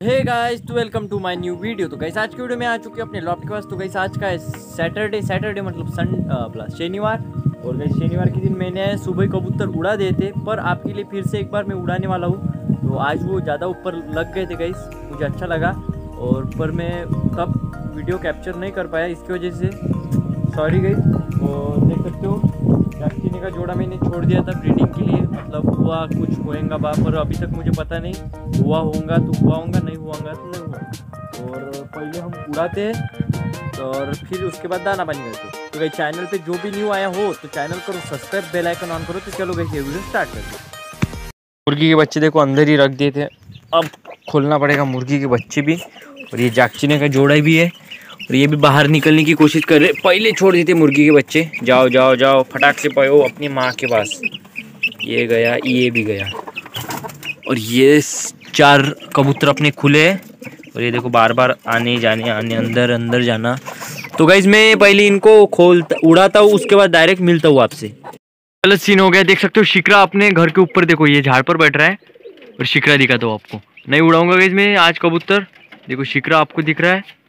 हे guys तो welcome to my new video तो guys आज की वीडियो में आ चुके अपने लॉफ्ट के पास। तो गाइस आज का सैटरडे सैटरडे मतलब सन प्लस शनिवार। और गाइस शनिवार के दिन मैंने सुबह कबूतर उड़ा दिए थे, पर आपके लिए फिर से एक बार मैं उड़ाने वाला हूँ। तो आज वो ज़्यादा ऊपर लग गए थे गाइस मुझे अच्छा लगा। और पर मैं तब वीडियो कैप्चर नहीं कर पाया, इसकी वजह से। सॉरी गई और देख सकते हो डस्टिनी का जोड़ा मैंने छोड़ दिया था ब्रीडिंग के लिए। मतलब हुआ कुछ होएगा, बा, पर अभी तक मुझे पता नहीं। हुआ होगा तो हुआ होगा नहीं हुआ होगा तो नहीं हुआ। और पहले हम उड़ाते और फिर उसके बाद दाना पानी करते। तो भाई चैनल पे जो भी न्यू आया हो तो चैनल करो सब्सक्राइब बेल आइकन ऑन करो तो चलो भाई ये वीडियो स्टार्ट करते मुर्गी के बच्चे देखो, अंदर ही रख दिए थे। अब खोलना पड़ेगा मुर्गी के बच्चे भी। और ये जागचीने का जोड़ा भी है। और ये भी बाहर निकलने की कोशिश कर रहे पहले छोड़ देते मुर्गी के बच्चे। जाओ जाओ जाओ, फटाक से पाओ अपनी माँ के पास। ये गया, ये भी गया। और ये चार कबूतर अपने खुले और ये देखो बार बार आने जाने, आने, अंदर अंदर जाना। तो गाइज़ मैं पहले इनको खोलता, उड़ाता हूँ, उसके बाद डायरेक्ट मिलता हूँ आपसे। गलत सीन हो गया, देख सकते हो शिकरा अपने घर के ऊपर, देखो, ये झाड़ पर बैठ रहा है। और शिकरा दिखाता हूँ आपको। नहीं उड़ाऊँगा गाइज़ मैं आज कबूतर। देखो शिकरा आपको दिख रहा है।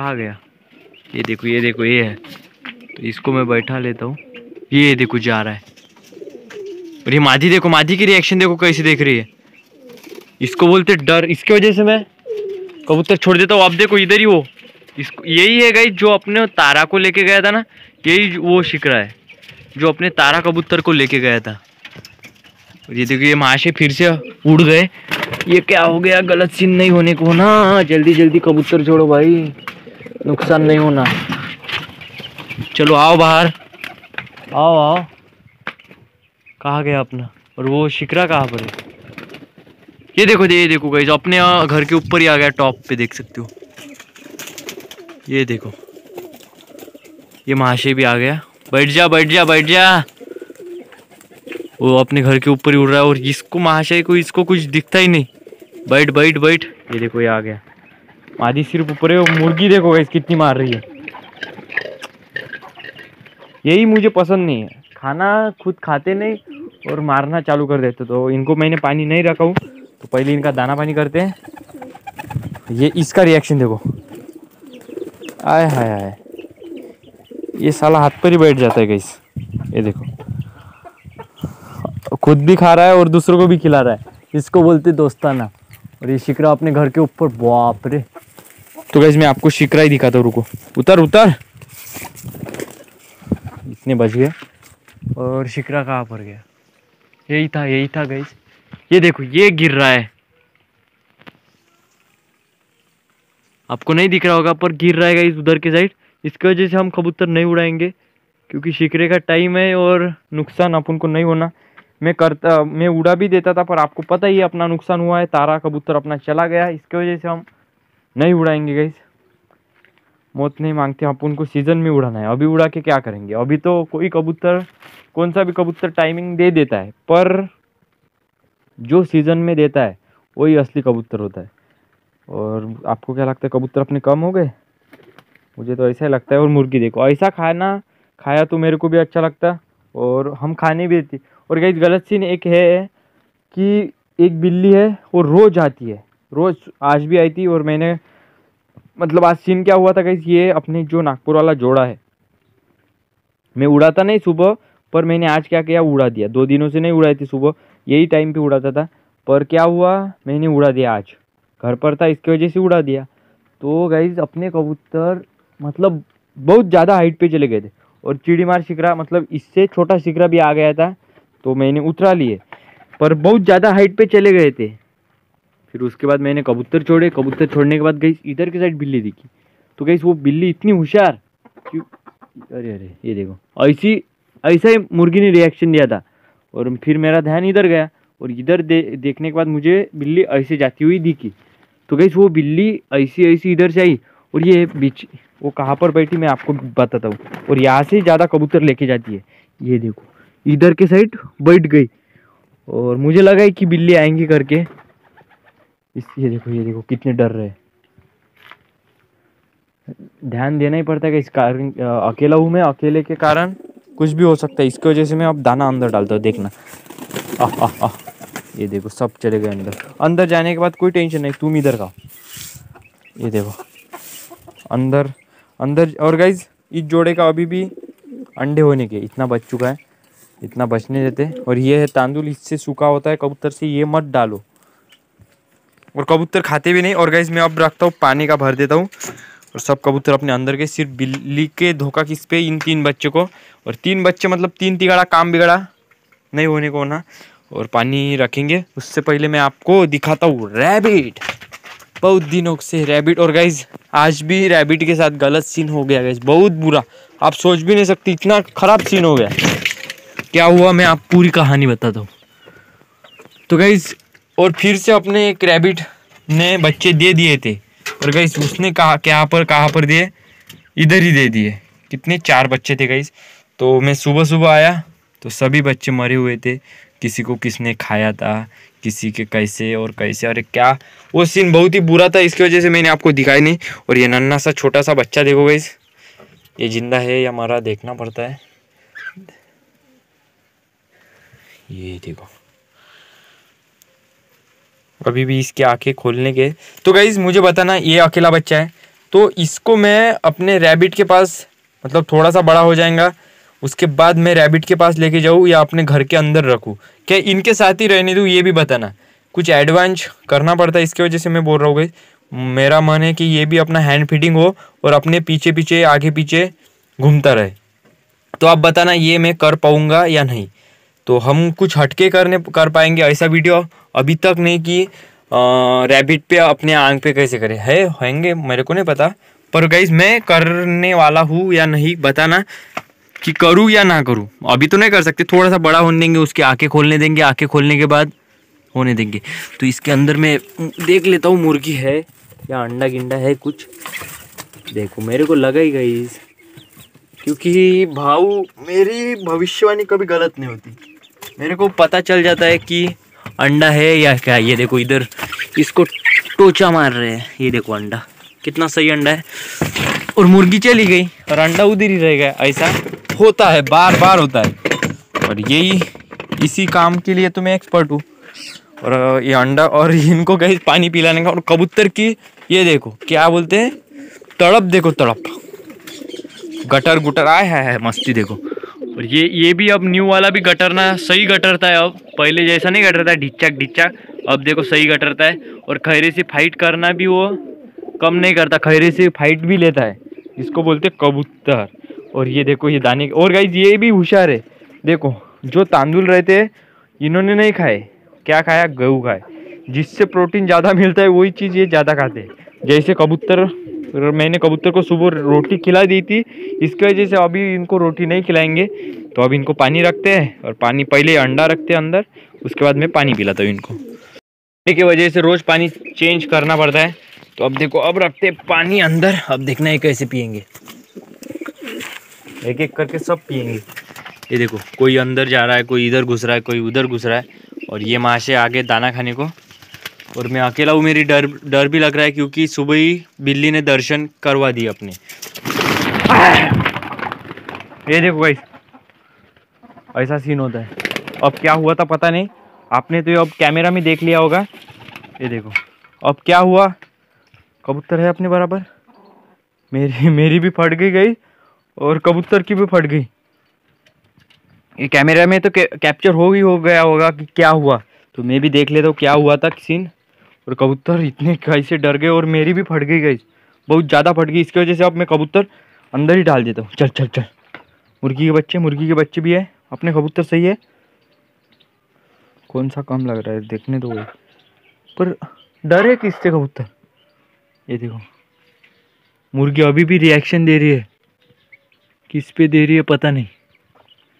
कहाँ गया। ये देखो ये देखो, ये है। तो इसको मैं बैठा लेता हूँ। ये देखो, जा रहा है। और ये माधी देखो, माधी की रिएक्शन देखो कैसे देख रही है। इसको बोलते डर, इसकी वजह से मैं कबूतर छोड़ देता हूँ। अब देखो, इधर ही वो। इसको, यही है गई जो अपने तारा को लेके गया था ना, यही वो शिक रहा है। जो अपने तारा कबूतर को लेके गया था। और ये देखो, ये महाशय फिर से उड़ गए। ये क्या हो गया? गलत सीन नहीं होने को ना। जल्दी जल्दी कबूतर छोड़ो भाई। नुकसान नहीं होना। चलो आओ बाहर। आओ आओ। कहाँ गया अपना? और वो शिकरा कहाँ पर है? ये देखो ये देखो गई अपने घर के ऊपर ही आ गया टॉप पे देख सकते हो। ये देखो। ये महाशय भी आ गया। बैठ जा बैठ जा बैठ जा। वो अपने घर के ऊपर ही उड़ रहा है और इसको महाशय को इसको कुछ दिखता ही नहीं। बैठ बैठ बैठ। ये देखो ये आ गया। मादी सिर्फ़ ऊपर है मुर्गी देखो गई कितनी मार रही है। यही मुझे पसंद नहीं है। खाना खुद खाते नहीं और मारना चालू कर देते तो इनको मैंने पानी नहीं रखा हूँ तो पहले इनका दाना पानी करते हैं। ये इसका रिएक्शन देखो। आय हाय हाय ये साला हाथ पर ही बैठ जाता है गैस ये देखो। खुद भी खा रहा है और दूसरों को भी खिला रहा है। इसको बोलते दोस्ताना। और ये शिकरा अपने घर के ऊपर, बाप रे। तो गैस मैं आपको शिकरा ही दिखाता हूँ, रुको। उतर उतर। इतने बज गए। और शिकरा कहाँ पर गया? यही था यही था गैस ये देखो, ये गिर रहा है। आपको नहीं दिख रहा होगा, पर गिर रहा है गैस उधर के साइड इसकी वजह से हम कबूतर नहीं उड़ाएँगे, क्योंकि शिकरे का टाइम है और नुकसान अपन को नहीं होना। मैं करता, मैं उड़ा भी देता था, पर आपको पता ही है, अपना नुकसान हुआ है, तारा कबूतर अपना चला गया। इसकी वजह से हम नहीं उड़ाएँगे गई मौत नहीं मांगते, आप उनको सीज़न में उड़ाना है। अभी उड़ा के क्या करेंगे? अभी तो कोई कबूतर, कौन सा भी कबूतर टाइमिंग दे देता है, पर जो सीज़न में देता है, वही असली कबूतर होता है। और आपको क्या लगता है, कबूतर अपने कम हो गए? मुझे तो ऐसा ही लगता है। और मुर्गी देखो, ऐसा खाना खाया तो मेरे को भी अच्छा लगता, और हम खाने भी देती। और गई गलत सीन एक है कि एक बिल्ली है, वो रोज़ आती है। रोज़ आज भी आई थी और मैंने मतलब आज सीन क्या हुआ था गई ये अपने जो नागपुर वाला जोड़ा है। मैं उड़ाता नहीं सुबह, पर मैंने आज क्या किया, उड़ा दिया। दो दिनों से नहीं उड़ाई थी सुबह, यही टाइम पे उड़ाता था। पर क्या हुआ, मैंने उड़ा दिया आज। घर पर था, इसकी वजह से उड़ा दिया। तो गाइज़ अपने कबूतर मतलब बहुत ज़्यादा हाइट पे चले गए थे। और चिड़ी मार शिकरा मतलब इससे छोटा शिकरा भी आ गया था तो मैंने उतरा लिए। पर बहुत ज़्यादा हाइट पे चले गए थे। फिर उसके बाद मैंने कबूतर छोड़े, कबूतर छोड़ने के बाद गई इधर की साइड बिल्ली दिखी। तो गई वो बिल्ली इतनी होशियार क्यों अरे अरे, ये देखो। ऐसी, ऐसा ही मुर्गी ने रिएक्शन दिया था। और फिर मेरा ध्यान इधर गया और इधर दे, देखने के बाद मुझे बिल्ली ऐसे जाती हुई दिखी। तो गई वो बिल्ली ऐसी ऐसी इधर से आई और ये बीच, वो कहाँ पर बैठी मैं आपको बताता हूँ। और यहाँ से ज़्यादा कबूतर लेके जाती है। ये देखो, इधर के साइड बैठ गई। और मुझे लगा कि बिल्ली आएँगी करके। इस ये देखो ये देखो कितने डर रहे ध्यान देना ही पड़ता है कि इस कारण अकेला हूँ मैं अकेले के कारण कुछ भी हो सकता है। इसकी वजह से मैं अब दाना अंदर डालता हूँ देखना। आ, आ, आ, ये देखो सब चले गए अंदर। अंदर जाने के बाद कोई टेंशन नहीं तुम इधर का। ये देखो अंदर अंदर और गाइज़ इस जोड़े का अभी भी अंडे होने के इतना बच चुका है इतना बचने देते और ये है तांदुल इससे सूखा होता है कबूतर से ये मत डालो। और कबूतर खाते भी नहीं। और गाइज़ मैं अब रखता हूँ, पानी का भर देता हूँ। और सब कबूतर अपने अंदर के सिर्फ़ बिल्ली के धोखा किस पे, इन तीन बच्चों को। और तीन बच्चे मतलब तीन तिगड़ा काम बिगड़ा, नहीं होने को होना और पानी रखेंगे। उससे पहले मैं आपको दिखाता हूँ रैबिट बहुत दिनों से रैबिट और गाइज़ आज भी रैबिट के साथ गलत सीन हो गया गाइज़ बहुत बुरा। आप सोच भी नहीं सकते, इतना खराब सीन हो गया। क्या हुआ, मैं आप पूरी कहानी बताता हूँ। तो गाइज़ और फिर से अपने एक रैबिट ने बच्चे दे दिए थे। और गाइज़ उसने कहा, क्या पर, कहाँ पर दिए? इधर ही दे दिए। कितने? चार बच्चे थे गाइज़ तो मैं सुबह सुबह आया तो सभी बच्चे मरे हुए थे। किसी को किसने खाया था? किसी के कैसे और कैसे? अरे क्या? वो सीन बहुत ही बुरा था, इसकी वजह से मैंने आपको दिखाई नहीं। और ये नन्ना सा, छोटा सा बच्चा देखो गाइज़ ये ज़िंदा है या मरा, देखना पड़ता है। ये देखो। अभी भी इसके आँखें खोलने के। तो गाइज़ मुझे बताना, ये अकेला बच्चा है। तो इसको मैं अपने रैबिट के पास मतलब थोड़ा सा बड़ा हो जाएगा। उसके बाद मैं रैबिट के पास लेके जाऊँ या अपने घर के अंदर रखूँ। क्या इनके साथ ही रहने दूँ, ये भी बताना। कुछ एडवांस करना पड़ता है इसकी वजह से मैं बोल रहा हूँ गई मेरा मन है कि ये भी अपना हैंड फिटिंग हो और अपने पीछे पीछे आगे पीछे घूमता रहे। तो आप बताना, ये मैं कर पाऊँगा या नहीं? तो हम कुछ हटके करने, कर पाएँगे ऐसा वीडियो अभी तक नहीं कि रैबिट पे अपने आँख पे कैसे करें। है होंगे मेरे को नहीं पता। पर गाइज़ मैं करने वाला हूँ या नहीं, बताना कि करूँ या ना करूँ। अभी तो नहीं कर सकते थोड़ा सा बड़ा होने देंगे, उसकी आँखें खोलने देंगे, आँखें खोलने के बाद होने देंगे। तो इसके अंदर मैं देख लेता हूँ मुर्गी है या अंडा गिंडा है कुछ। देखो, मेरे को लगा ही गई क्योंकि भाव मेरी भविष्यवाणी कभी गलत नहीं होती। मेरे को पता चल जाता है कि अंडा है या क्या? ये देखो इधर, इसको टोचा मार रहे हैं। ये देखो अंडा, कितना सही अंडा है। और मुर्गी चली गई, और अंडा उधर ही रह गया। ऐसा होता है बार बार होता है। और यही, इसी काम के लिए तो मैं एक्सपर्ट हूँ। और ये अंडा और इनको कहीं पानी पिलाने का, और कबूतर की, ये देखो, क्या बोलते हैं? तड़प देखो, तड़प। गटर गुटर आए है, है मस्ती देखो। और ये ये भी अब न्यू वाला भी गटरना सही गटरता है अब। पहले जैसा नहीं गटरता ढिच्चक ढिच्चक अब देखो सही गटरता है। और खैरे से फाइट करना भी वो कम नहीं करता खैरे से फाइट भी लेता है। इसको बोलते कबूतर। और ये देखो ये दाने और गाइज़ ये भी होशियार है। देखो जो तांदुल रहते हैं इन्होंने नहीं खाए। क्या खाया? गेहूँ खाए। जिससे प्रोटीन ज़्यादा मिलता है वही चीज़ ये ज़्यादा खाते हैं। जैसे कबूतर मैंने कबूतर को सुबह रोटी खिला दी थी। इसकी वजह से अभी इनको रोटी नहीं खिलाएँगे। तो अब इनको पानी रखते हैं और पानी पहले अंडा रखते हैं अंदर। उसके बाद मैं पानी पिलाता हूँ इनको। की वजह से रोज़ पानी चेंज करना पड़ता है। तो अब देखो, अब रखते हैं पानी अंदर। अब देखना है कैसे पियेंगे। एक एक करके सब पियेंगे। ये देखो, कोई अंदर जा रहा है, कोई इधर घुस रहा है, कोई उधर घुस रहा है। और ये माशे आगे दाना खाने को और मैं अकेला हूँ, मेरी डर डर भी लग रहा है क्योंकि सुबह ही बिल्ली ने दर्शन करवा दिए अपने। ये देखो भाई ऐसा सीन होता है। अब क्या हुआ था पता नहीं। आपने तो अब कैमरा में देख लिया होगा। ये देखो, अब क्या हुआ? कबूतर है अपने बराबर। मेरी मेरी भी फट गई गई और कबूतर की भी फट गई। ये कैमरा में तो कैप्चर हो ही हो गया होगा कि क्या हुआ। तो मैं भी देख लेता हूँ, क्या हुआ था सीन और कबूतर इतने कैसे डर गए और मेरी भी फट गई गई बहुत ज़्यादा फट गई, इसकी वजह से अब मैं कबूतर अंदर ही डाल देता हूँ। चल चल चल। मुर्गी के बच्चे, मुर्गी के बच्चे भी है। अपने कबूतर सही है। कौन सा कम लग रहा है? देखने दो। पर डर है किससे कबूतर? ये देखो। मुर्गी अभी भी रिएक्शन दे रही है। किस पे दे रही है पता नहीं।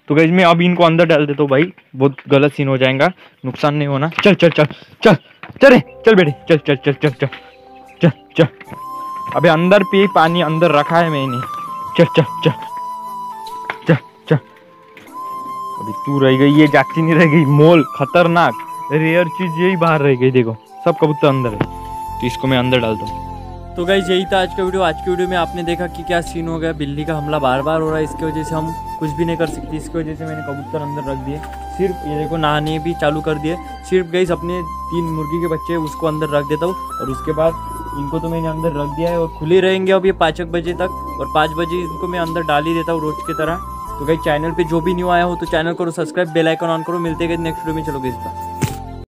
तो गैज मैं अब इनको अंदर डाल देता हूँ भाई। बहुत गलत सीन हो जाएगा। नुकसान नहीं होना। चल चल चल चल। चल चल बेटे, चल चल चल चल चल चल चल। अबे अंदर पी, पानी अंदर रखा है मैंने। चल चल चल चल चल। अभी तू रह गई, ये जाती नहीं रह गई, मोल, खतरनाक रेयर चीज़ यही बाहर रह गई, देखो, सब कबूतर अंदर है। तो इसको मैं अंदर डालता हूँ तो गई यही था आज का वीडियो आज की वीडियो में आपने देखा कि क्या सीन हो गया। बिल्ली का हमला बार बार हो रहा है। इसकी वजह से हम कुछ भी नहीं कर सकते। इसकी वजह से मैंने कबूतर अंदर रख दिए। सिर्फ़, ये देखो, नहाने भी चालू कर दिए। सिर्फ़ गई अपने तीन मुर्गी के बच्चे उसको अंदर रख देता हूँ। और उसके बाद इनको तो मैंने अंदर रख दिया है और खुले रहेंगे अब ये पाँच बजे तक। और पाँच बजे इनको मैं अंदर डाल ही देता हूँ रोज की तरह। तो गई चैनल पे जो भी न्यू आया हो तो चैनल करो सब्सक्राइब बेल आइकन ऑन करो। मिलते गए नेक्स्ट वीडियो में। चलो गई इस